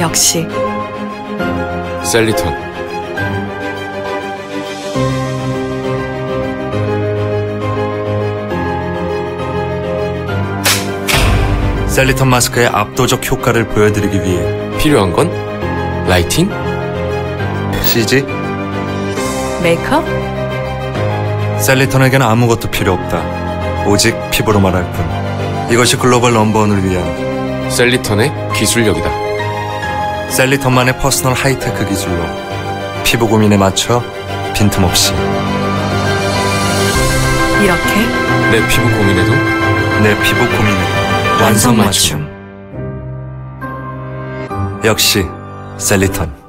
역시 셀리턴. 셀리턴 마스크의 압도적 효과를 보여드리기 위해 필요한 건 lighting? CG 메이크업? 셀리턴에게는 아무것도 필요 없다. 오직 피부로 말할 뿐. 이것이 글로벌 넘버원을 위한 셀리턴의 기술력이다. 셀리턴만의 personal 하이테크 기술로 피부 고민에 맞춰 빈틈없이 이렇게 내 피부 고민에도 내 피부 고민에 안성맞춤. 역시 셀리턴.